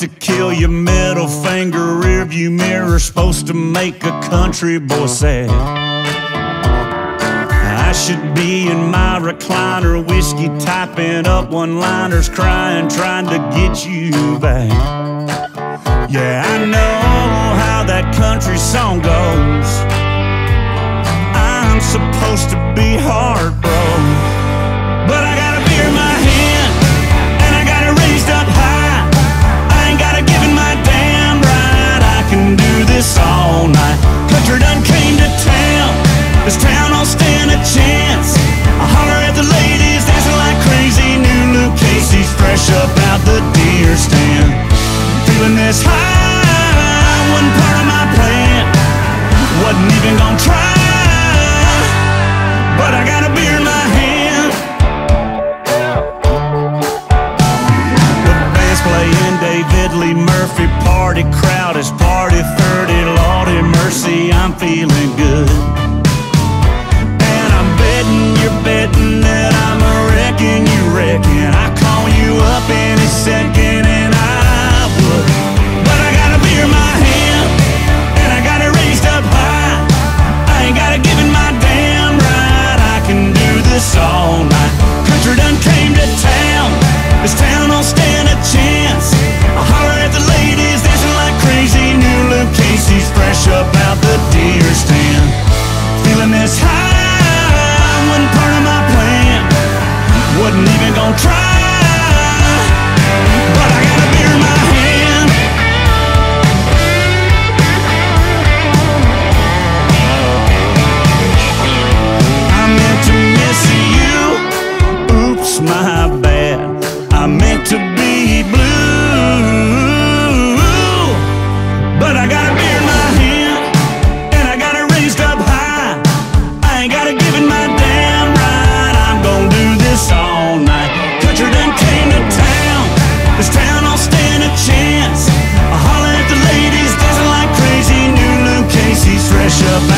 to kill your middle finger rearview mirror supposed to make a country boy sad. I should be in my recliner whiskey typing up one liners crying trying to get you back. Yeah I know how that country song goes. This town don't stand a chance. I holler at the ladies dancing like crazy. New Luke Casey's fresh up out the deer stand. Feeling this high wasn't part of my plan. Wasn't even gonna try, but I got a beer in my hand. The band's playing David Lee Murphy. Party crowd is party 30. Lordy mercy, I'm feeling good. bishop.